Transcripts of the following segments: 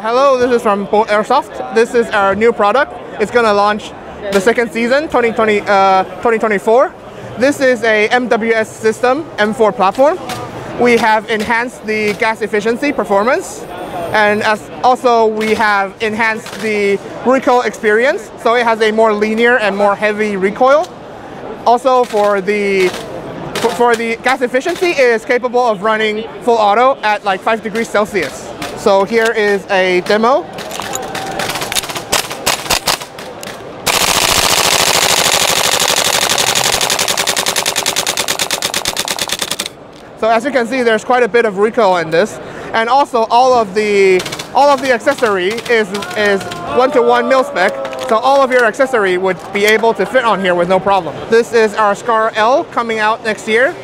Hello, this is from Bolt Airsoft. This is our new product. It's going to launch the second season, 2020, uh, 2024. This is a MWS system M4 platform. We have enhanced the gas efficiency performance and as also we have enhanced the recoil experience so it has a more linear and more heavy recoil. Also for the for, the gas efficiency it is capable of running full auto at like 5 degrees Celsius. So here is a demo. So as you can see, there's quite a bit of recoil in this. And also all of the all of the accessory is is one-to-one -one mil spec. So all of your accessory would be able to fit on here with no problem. This is our SCAR L coming out next year.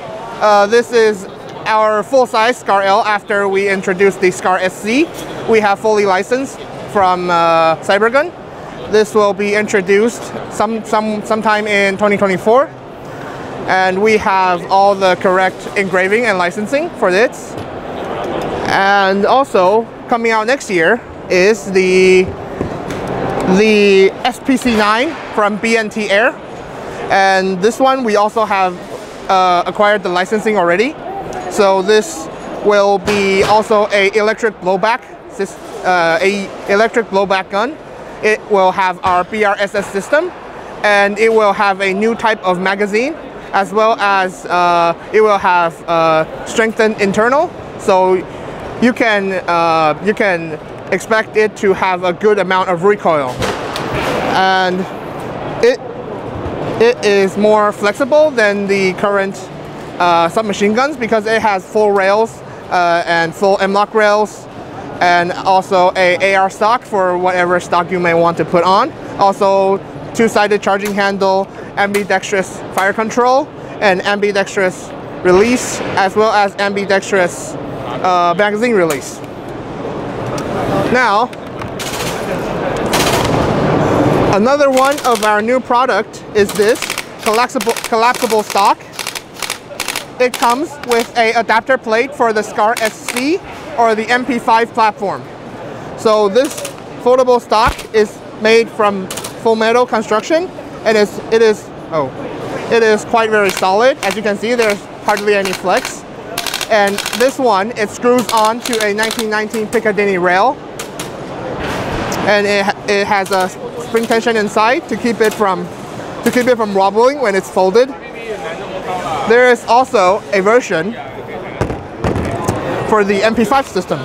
Uh, this is our full-size SCAR L after we introduced the SCAR SC. We have fully licensed from uh, Cybergun. This will be introduced some, some, sometime in 2024. And we have all the correct engraving and licensing for this. And also, coming out next year is the, the SPC-9 from B&T Air. And this one we also have uh, acquired the licensing already. So this will be also a electric blowback, uh, a electric blowback gun. It will have our BRSS system and it will have a new type of magazine as well as uh, it will have uh, strengthened internal. So you can, uh, you can expect it to have a good amount of recoil. And it, it is more flexible than the current uh, submachine guns because it has full rails uh, and full M-LOK rails and also a AR stock for whatever stock you may want to put on. Also two-sided charging handle, ambidextrous fire control, and ambidextrous release, as well as ambidextrous uh, magazine release. Now, another one of our new product is this collapsible, collapsible stock it comes with a adapter plate for the SCAR SC or the MP5 platform. So this foldable stock is made from full metal construction and it's, it is oh it is quite very solid. As you can see there's hardly any flex. And this one it screws on to a 1919 Picatinny rail and it, it has a spring tension inside to keep it from to keep it from wobbling when it's folded. There is also a version for the MP5 system.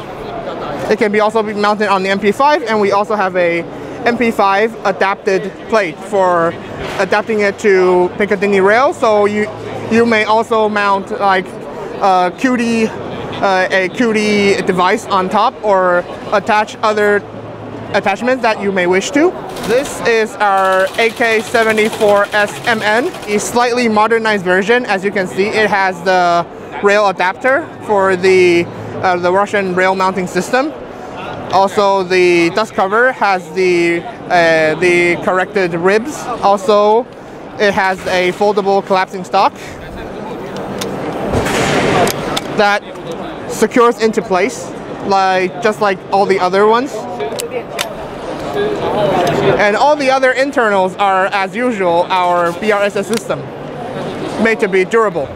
It can be also be mounted on the MP5 and we also have a MP5 adapted plate for adapting it to Picatinny rail. So you you may also mount like a QD uh, a QD device on top or attach other attachments that you may wish to. This is our AK-74SMN, a slightly modernized version. As you can see, it has the rail adapter for the, uh, the Russian rail mounting system. Also, the dust cover has the, uh, the corrected ribs. Also, it has a foldable collapsing stock that secures into place, like just like all the other ones. And all the other internals are, as usual, our BRSS system, made to be durable.